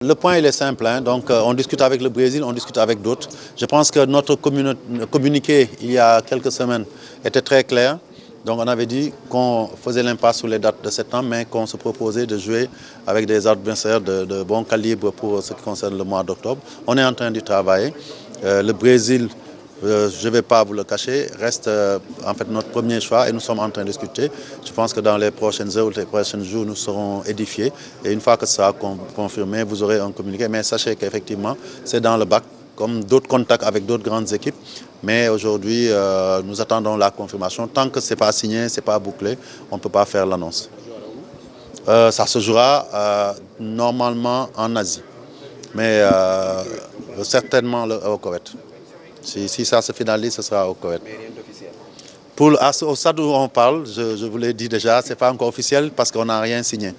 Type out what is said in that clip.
le point il est simple, hein. donc euh, on discute avec le Brésil, on discute avec d'autres. Je pense que notre communiqué il y a quelques semaines était très clair. Donc on avait dit qu'on faisait l'impasse sur les dates de septembre, mais qu'on se proposait de jouer avec des adversaires de, de, bon calibre pour ce qui concerne le mois d'octobre. On est en train d'y travailler. Euh, le Brésil, euh, je ne vais pas vous le cacher, reste euh, en fait notre premier choix et nous sommes en train de discuter. Je pense que dans les prochaines heures ou les prochains jours, nous serons édifiés. Et une fois que ça sera confirmé, vous aurez un communiqué. Mais sachez qu'effectivement, c'est dans le bac comme d'autres contacts avec d'autres grandes équipes. Mais aujourd'hui, euh, nous attendons la confirmation. Tant que ce n'est pas signé, ce n'est pas bouclé, on ne peut pas faire l'annonce. Ça se jouera normalement en Asie, mais certainement le, au Koweït. Si, ça se finalise, ce sera au Koweït. Pour, au stade où on parle, je, je vous l'ai dit déjà, ce n'est pas encore officiel parce qu'on n'a rien signé.